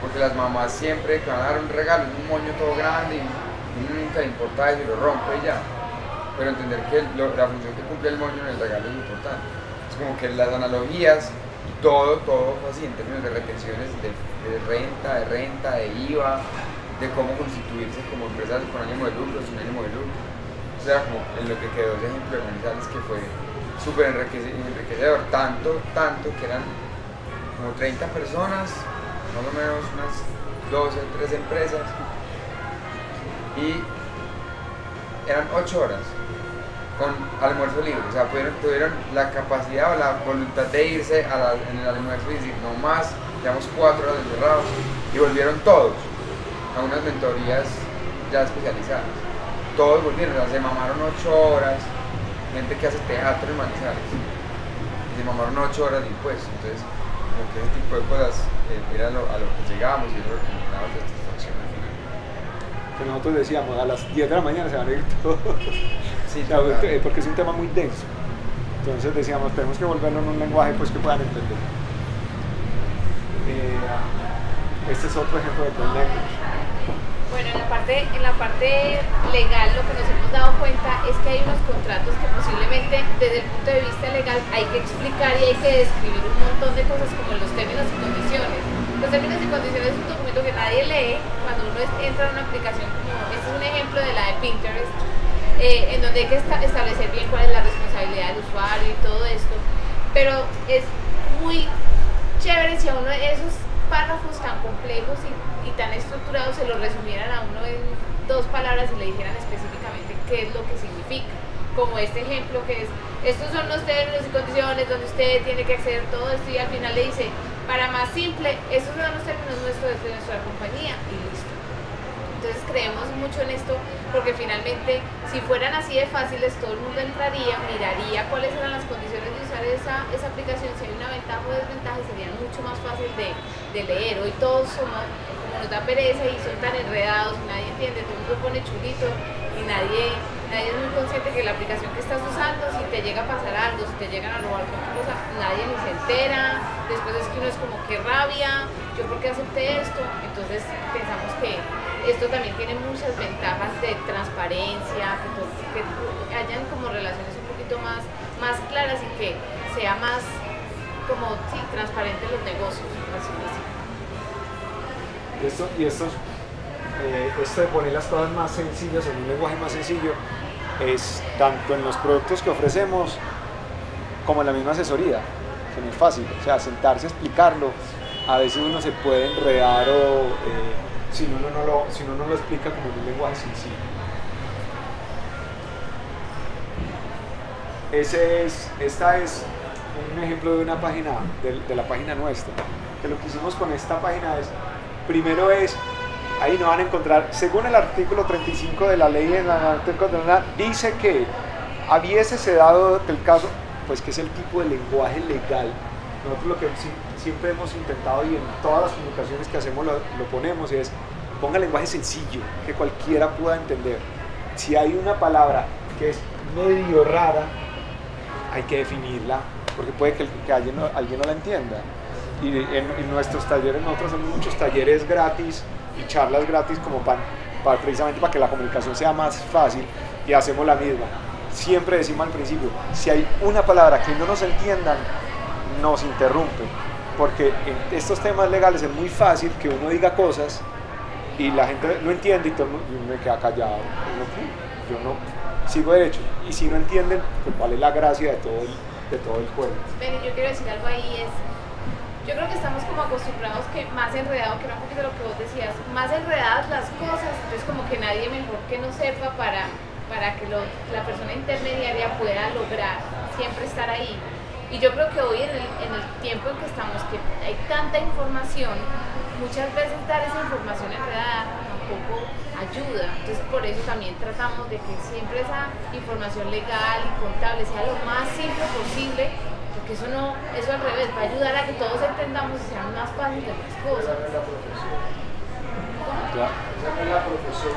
porque las mamás siempre que van a dar un regalo un moño todo grande y, nunca importa eso lo rompe y ya. Pero entender que la función que cumple el moño en el regalo es importante. Es como que las analogías todo, todo así en términos de retenciones de, renta, de renta, de IVA, de cómo constituirse como empresa con ánimo de lucro, sin ánimo de lucro. O sea, como en lo que quedó ese ejemplo de Manizales que fue súper enriquecedor, tanto, tanto que eran como 30 personas, más o menos unas 12, 13 empresas, y eran 8 horas con almuerzo libre, o sea, tuvieron la capacidad o la voluntad de irse en el almuerzo y decir, no más, llevamos cuatro horas encerrados, y volvieron todos a unas mentorías ya especializadas. Todos volvieron, o sea, se mamaron ocho horas, gente que hace teatro en Manizales, se mamaron ocho horas de impuestos, entonces, como que ese tipo de cosas eh, era lo, a lo que llegábamos y era lo que nos daba satisfacción al final. Que nosotros decíamos, a las 10 de la mañana se van a ir (laughs) todos. Porque es un tema muy denso. Entonces decíamos, tenemos que volverlo en un lenguaje pues, que puedan entender. Eh, este es otro ejemplo de problema. Bueno, en la, parte, en la parte legal lo que nos hemos dado cuenta es que hay unos contratos que posiblemente desde el punto de vista legal hay que explicar y hay que describir un montón de cosas como los términos y condiciones. Los términos y condiciones es un documento que nadie lee cuando uno entra en una aplicación como, este es un ejemplo de la de Pinterest, eh, en donde hay que establecer bien cuál es la responsabilidad del usuario y todo esto. Pero es muy chévere si a uno esos párrafos tan complejos y, tan estructurados se los resumieran a uno en dos palabras y le dijeran específicamente qué es lo que significa. Como este ejemplo que es, estos son los términos y condiciones donde usted tiene que acceder todo esto y al final le dice, para más simple, estos son los términos nuestros de nuestra compañía y listo. Entonces creemos mucho en esto porque finalmente si fueran así de fáciles todo el mundo entraría, miraría cuáles eran las condiciones de usar esa, esa aplicación, si hay una ventaja o desventaja sería mucho más fácil de, de leer. Hoy todos somos, como nos da pereza y son tan enredados nadie entiende, todo el mundo pone chulito y nadie, nadie es muy consciente que la aplicación que estás usando, si te llega a pasar algo, si te llegan a robar cualquier cosa, nadie ni se entera, después es que uno es como que rabia, yo por qué acepté esto, entonces pensamos que esto también tiene muchas ventajas de transparencia, que, hayan como relaciones un poquito más, más claras y que sea más como sí, transparente los negocios, así Y esto, y esto, eh, esto de poner las cosas más sencillas en un lenguaje más sencillo es tanto en los productos que ofrecemos como en la misma asesoría, que no es fácil, o sea, sentarse a explicarlo, a veces uno se puede enredar o eh, si, uno no lo, si uno no lo explica como un lenguaje sencillo. Ese es, esta es un ejemplo de una página, de, de, la página nuestra. Que lo que hicimos con esta página es, primero es, ahí no van a encontrar, según el artículo 35 de la ley en la dice que habiese dado el caso, pues que es el tipo de lenguaje legal. Nosotros lo que siempre hemos intentado y en todas las comunicaciones que hacemos lo, lo ponemos es, ponga lenguaje sencillo, que cualquiera pueda entender. Si hay una palabra que es medio rara, hay que definirla, porque puede que, que alguien, no, alguien, no, la entienda. Y en, en, nuestros talleres, nosotros hacemos muchos talleres gratis y charlas gratis como para, para, precisamente para que la comunicación sea más fácil y hacemos la misma. Siempre decimos al principio, si hay una palabra que no nos entiendan, nos interrumpe, porque en estos temas legales es muy fácil que uno diga cosas y la gente no entiende y todo el mundo me queda callado. Yo no, sigo derecho. Y si no entienden, pues vale la gracia de todo el, de todo el cuento. Ven, yo quiero decir algo ahí, es, yo creo que estamos como acostumbrados que más enredado, que era un poquito lo que vos decías, más enredadas las cosas, entonces como que nadie mejor que no sepa para, para que lo, la persona intermediaria pueda lograr siempre estar ahí. Y yo creo que hoy en el, en el tiempo en que estamos, que hay tanta información, muchas veces dar esa información enredada tampoco ayuda. Entonces por eso también tratamos de que siempre esa información legal y contable sea lo más simple posible, porque eso no, eso al revés, va a ayudar a que todos entendamos y sean más fáciles las cosas. Esa no es la profesión. Claro. Esa no es la profesión.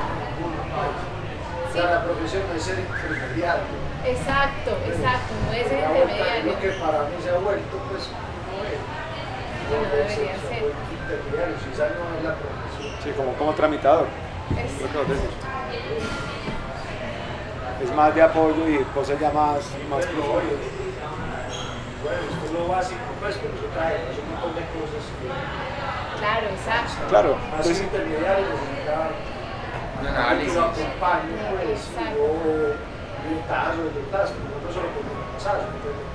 O sea, la profesión no es ser intermediario. Exacto, exacto, no es el. Lo que para mí se ha vuelto, pues, no es. No debería ser. Intermediario, si esa no es la profesión. Sí, como, como tramitador. Es más de apoyo y cosas ya más, más profundas. Bueno, esto es lo básico, pues, pero eso trae un montón de cosas. Claro, exacto. Claro. Más Entonces, intermediario, necesita Un análisis. que lo acompañe, pues, y yo orientazo, orientazo, no no solo por un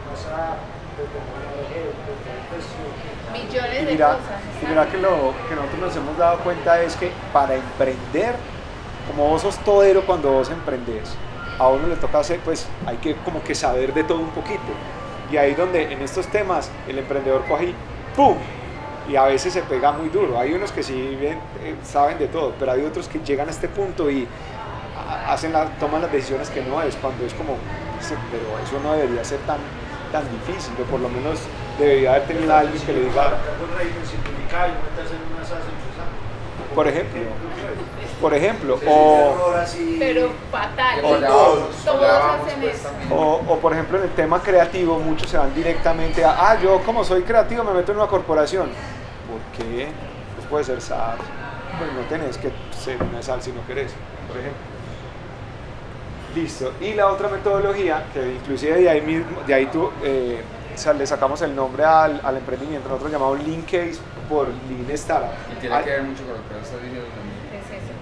Millones y de mira, cosas. y mira que lo que nosotros nos hemos dado cuenta es que para emprender, como vos sos todero cuando vos emprendés, a uno le toca hacer, pues hay que como que saber de todo un poquito. Y ahí donde en estos temas el emprendedor coge y ¡pum! Y a veces se pega muy duro. Hay unos que sí bien, eh, saben de todo, pero hay otros que llegan a este punto y a- hacen la, toman las decisiones que no es, cuando es como, "Sí, pero eso no debería ser tan, tan difícil, o por lo menos debería haber tenido a alguien que le diga, un régimen simplificado y meterse en una salsa empresarial. por ejemplo, por ejemplo, o. Pero fatal. O todos, todos hacen eso. o, o, por ejemplo en el tema creativo, muchos se van directamente a, ah, yo como soy creativo me meto en una corporación. ¿Por qué? Pues puede ser SAR, pues no tenés que ser una SAR si no querés, por ejemplo. Listo. Y la otra metodología, que inclusive de ahí, mismo, de ahí tú, eh, le sacamos el nombre al, al emprendimiento, nosotros llamamos Lean Case por Lean Startup. Y tiene Al- que ver mucho con lo que estás diciendo también. Es eso.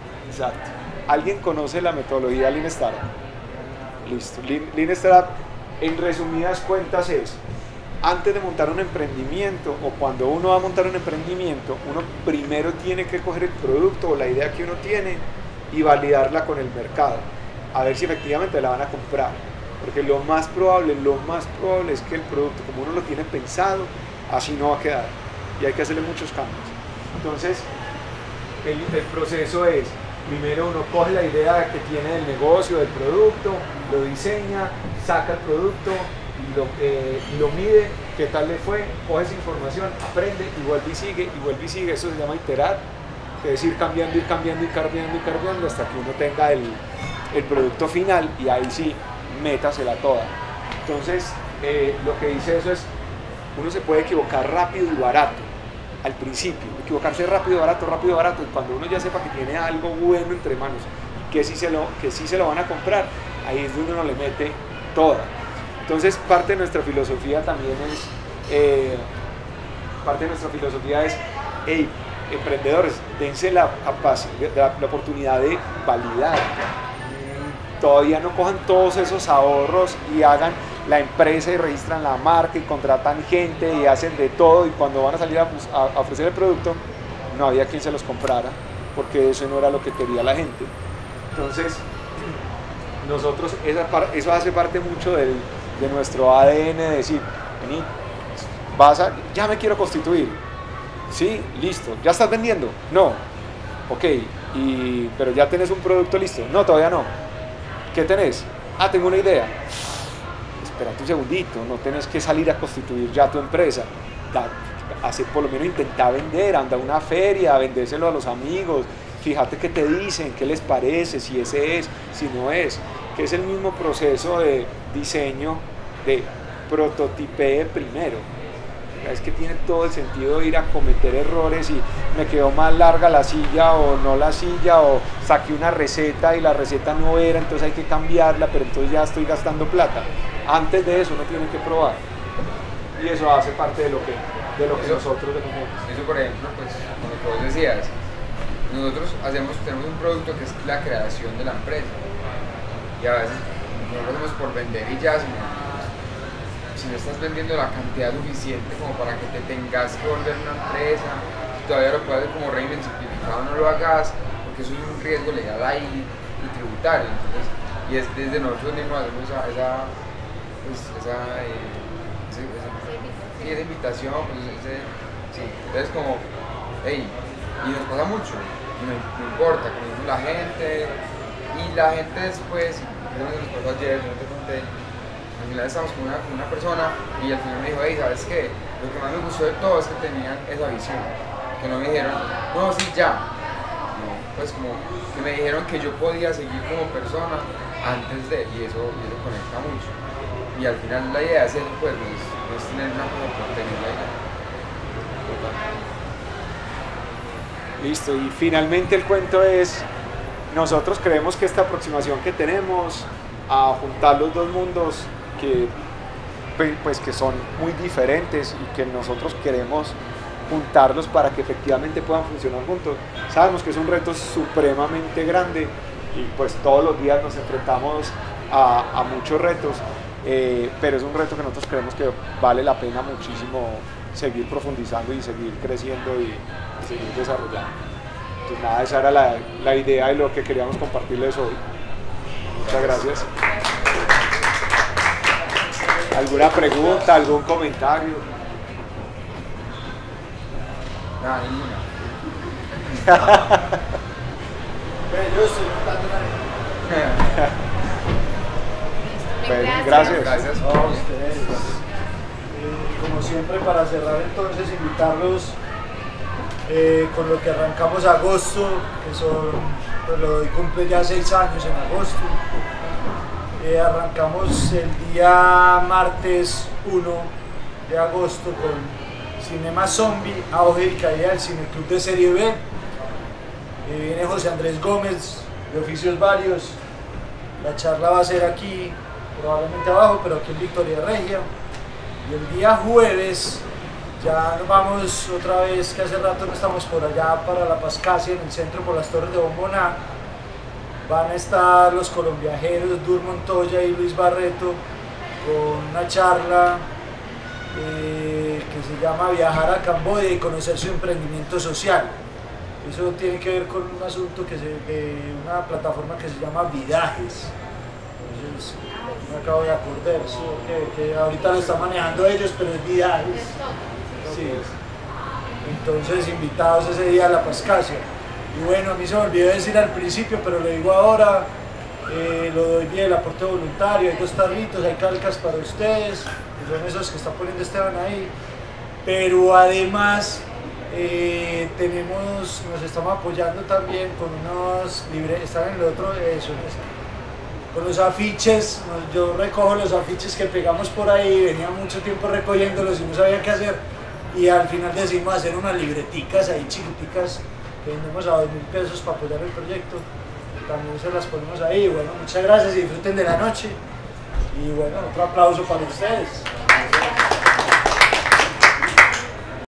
Exacto. ¿Alguien conoce la metodología Lean Startup? Listo. Lean, Lean Startup, en resumidas cuentas, es antes de montar un emprendimiento o cuando uno va a montar un emprendimiento, uno primero tiene que coger el producto o la idea que uno tiene y validarla con el mercado, a ver si efectivamente la van a comprar. Porque lo más probable, lo más probable es que el producto, como uno lo tiene pensado, así no va a quedar. Y hay que hacerle muchos cambios. Entonces, el, el proceso es, primero uno coge la idea que tiene del negocio, del producto, lo diseña, saca el producto, y lo, eh, y lo mide, qué tal le fue, coge esa información, aprende y vuelve y sigue, y vuelve y sigue, eso se llama iterar, es ir cambiando, ir cambiando, ir cambiando, ir cambiando, hasta que uno tenga el, el producto final y ahí sí, métasela toda. Entonces, eh, lo que dice eso es, uno se puede equivocar rápido y barato al principio, equivocarse rápido, barato, rápido, barato, y cuando uno ya sepa que tiene algo bueno entre manos, que sí se lo, que sí se lo van a comprar, ahí es donde uno le mete toda. Entonces parte de nuestra filosofía también es, eh, parte de nuestra filosofía es, hey, emprendedores, dense la, la, la oportunidad de validar. Todavía no cojan todos esos ahorros y hagan la empresa y registran la marca y contratan gente y hacen de todo y cuando van a salir a, ofrecer el producto no había quien se los comprara porque eso no era lo que quería la gente. Entonces, (clears throat) nosotros, eso hace parte mucho de nuestro ADN de decir, vení, vas a, ya me quiero constituir. Sí, listo. ¿Ya estás vendiendo? No. Ok, y, pero ya tenés un producto listo. No, todavía no. ¿Qué tenés? Ah, tengo una idea espérate un segundito, no tienes que salir a constituir ya tu empresa. hace, por lo menos intenta vender, anda a una feria, vendéselo a los amigos, fíjate qué te dicen, qué les parece, si ese es, si no es, que es el mismo proceso de diseño de prototipee primero es que tiene todo el sentido ir a cometer errores y me quedó más larga la silla o no la silla o saqué una receta y la receta no era, entonces hay que cambiarla, pero entonces ya estoy gastando plata. Antes de eso uno tiene que probar. Y eso hace parte de lo que, de lo que nosotros decimos. Eso por ejemplo, pues como vos decías, nosotros hacemos, tenemos un producto que es la creación de la empresa. Y a veces no lo hacemos por vender y ya, sino si no estás vendiendo la cantidad suficiente como para que te tengas que volver una empresa, todavía lo puedes como régimen simplificado, no lo hagas, porque eso es un riesgo legal ahí y tributario. Entonces, y es desde nosotros mismos hacemos esa, esa, pues, esa, eh, esa, invitación, pues, sí. entonces como, hey, y nos pasa mucho, y no, importa, conocemos la gente, y la gente después, nos pasó ayer, no te conté, al final estábamos con una, con una persona y al final me dijo, hey, ¿sabes qué? Lo que más me gustó de todo es que tenían esa visión. Que no me dijeron, no, sí, ya. No, pues como que me dijeron que yo podía seguir como persona antes de, y eso, y eso conecta mucho. Y al final la idea es pues, es, tener una como oportunidad. Listo, y finalmente el cuento es, nosotros creemos que esta aproximación que tenemos a juntar los dos mundos que, pues, que son muy diferentes y que nosotros queremos juntarlos para que efectivamente puedan funcionar juntos. Sabemos que es un reto supremamente grande y pues todos los días nos enfrentamos a, muchos retos, eh, pero es un reto que nosotros creemos que vale la pena muchísimo seguir profundizando y seguir creciendo y, seguir desarrollando. Entonces nada, esa era la, la idea y lo que queríamos compartirles hoy. Muchas gracias. ¿Alguna pregunta, algún comentario? Nada, ninguna. Gracias. Gracias a ustedes. Eh, como siempre, para cerrar entonces, invitarlos eh, con lo que arrancamos agosto, que son, pues lo cumple ya seis años en agosto. Eh, arrancamos el día martes 1 de agosto con Cinema Zombie, auge y caída del Cineclub de Serie B. Eh, viene José Andrés Gómez, de oficios varios. La charla va a ser aquí, probablemente abajo, pero aquí en Victoria Regia. Y el día jueves ya nos vamos otra vez, que hace rato no estamos por allá para La Pascasia, en el centro por las Torres de Bomboná van a estar los colombiajeros Dur Montoya y Luis Barreto con una charla eh, que se llama Viajar a Camboya y conocer su emprendimiento social. Eso tiene que ver con un asunto que se, de una plataforma que se llama Vidajes. Entonces, me acabo de acordar, que, que, ahorita lo están manejando ellos, pero es Vidajes. Sí. Entonces, invitados ese día a la Pascasia. Y bueno, a mí se me olvidó decir al principio, pero lo digo ahora, eh, lo doy bien, el aporte voluntario, hay dos tarritos, hay calcas para ustedes, que son esos que está poniendo Esteban ahí, pero además eh, tenemos, nos estamos apoyando también con unos libres, están en el otro, eso, con los afiches, yo recojo los afiches que pegamos por ahí, venía mucho tiempo recogiéndolos y no sabía qué hacer. Y al final decidimos hacer unas libreticas ahí chiquiticas que vendemos a dos mil pesos para apoyar el proyecto. También se las ponemos ahí. Bueno, muchas gracias y disfruten de la noche. Y bueno, otro aplauso para ustedes.